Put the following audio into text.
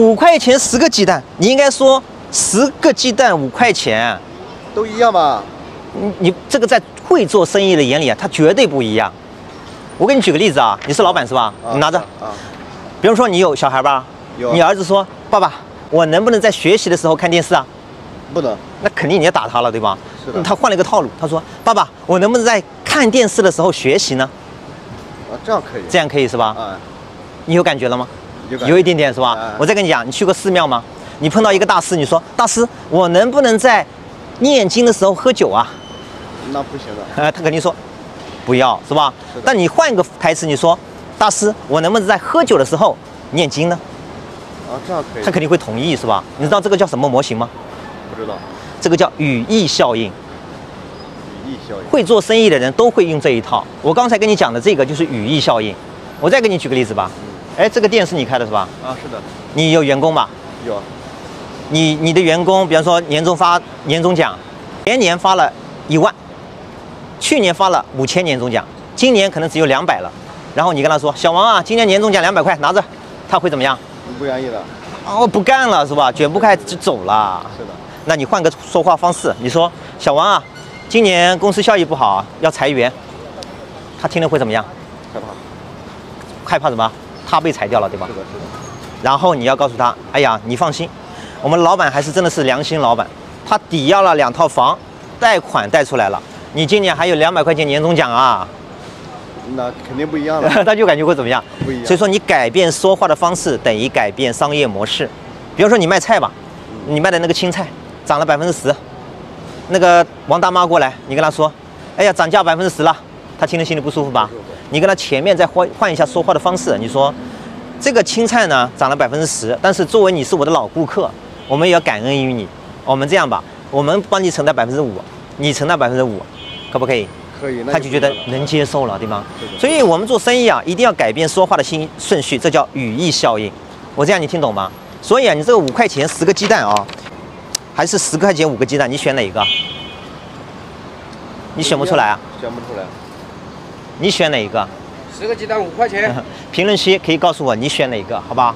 五块钱十个鸡蛋，你应该说十个鸡蛋五块钱，都一样吧？你你这个在会做生意的眼里啊，它绝对不一样。我给你举个例子啊，你是老板是吧？你拿着，啊，比如说你有小孩吧，有你儿子说爸爸，我能不能在学习的时候看电视啊？不能。那肯定你要打他了，对吧？是的他换了一个套路，他说爸爸，我能不能在看电视的时候学习呢？啊，这样可以。这样可以是吧？啊，你有感觉了吗？有一点点是吧？嗯我再跟你讲，你去过寺庙吗？你碰到一个大师，你说大师，我能不能在念经的时候喝酒啊？那不行的。呃，他肯定说不要，是吧？是但你换一个台词，你说大师，我能不能在喝酒的时候念经呢？啊，这样可以。他肯定会同意，是吧？你知道这个叫什么模型吗？不知道。这个叫语义效应。语义效应。会做生意的人都会用这一套。我刚才跟你讲的这个就是语义效应。我再给你举个例子吧。哎，这个店是你开的是吧？啊，是的。你有员工吧？有。你你的员工，比方说年终发年终奖，前年发了一万，去年发了五千年终奖，今年可能只有两百了。然后你跟他说：“小王啊，今年年终奖两百块，拿着。”他会怎么样？不愿意了。啊，我不干了是吧？卷不开就走了。是的。那你换个说话方式，你说：“小王啊，今年公司效益不好，要裁员。”他听了会怎么样？害怕。害怕什么？他被裁掉了，对吧是？的，是的。然后你要告诉他，哎呀，你放心，我们老板还是真的是良心老板，他抵押了两套房，贷款贷出来了，你今年还有两百块钱年终奖啊，那肯定不一样了。他就感觉会怎么样？不一样所以说你改变说话的方式等于改变商业模式。比如说你卖菜吧，你卖的那个青菜涨了百分之十，那个王大妈过来，你跟她说，哎呀，涨价百分之十了，她听了心里不舒服吧？你跟他前面再换换一下说话的方式，你说，这个青菜呢涨了百分之十，但是作为你是我的老顾客，我们也要感恩于你。我们这样吧，我们帮你承担百分之五，你承担百分之五，可不可以？可以。那他就觉得能接受了，对吗是的？所以我们做生意啊，一定要改变说话的新顺序，这叫语义效应。我这样你听懂吗？所以啊，你这个五块钱十个鸡蛋啊，还是十块钱五个鸡蛋，你选哪一个？你选不出来啊？选不出来。你选哪一个？十个鸡蛋五块钱。评论区可以告诉我你选哪一个，好吧？